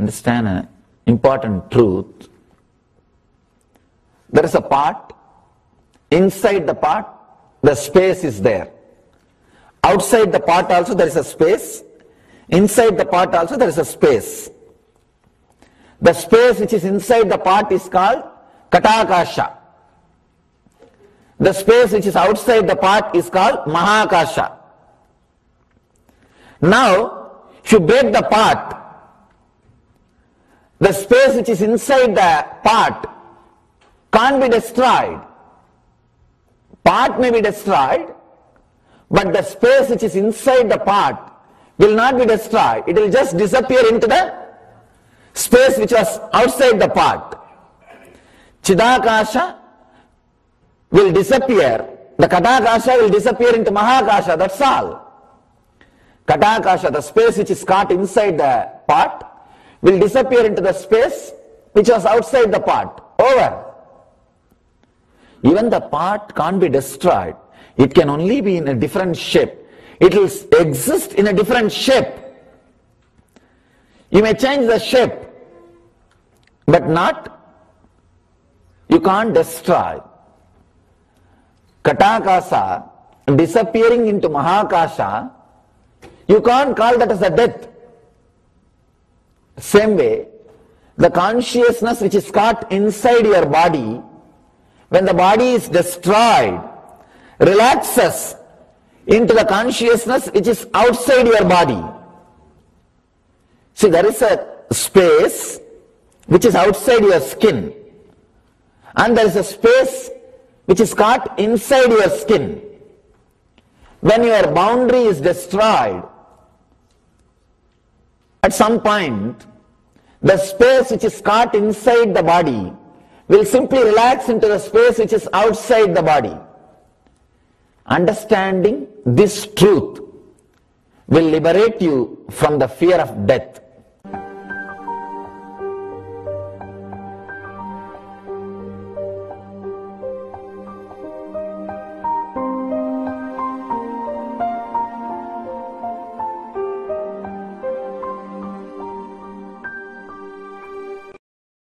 understand an important truth. There is a part, inside the part, the space is there. Outside the part also there is a space, inside the part also there is a space. The space which is inside the part is called Ghatakasha. The space which is outside the part is called Mahakasha. Now, if you break the part, the space which is inside the part can't be destroyed. Part may be destroyed, but the space which is inside the part will not be destroyed. It will just disappear into the space which was outside the part. Chidakasha will disappear. The Ghatakasha will disappear into Mahakasha, that's all. Ghatakasha, the space which is caught inside the part, will disappear into the space which was outside the part. Over. Even the part can't be destroyed. It can only be in a different shape. It will exist in a different shape. You may change the shape, but not, you can't destroy. Ghatakasha disappearing into Mahakasha, you can't call that as a death. Same way, the consciousness which is caught inside your body, when the body is destroyed, relaxes into the consciousness which is outside your body. See, there is a space which is outside your skin, and there is a space which is caught inside your skin. When your boundary is destroyed, at some point, the space which is caught inside the body will simply relax into the space which is outside the body. Understanding this truth will liberate you from the fear of death.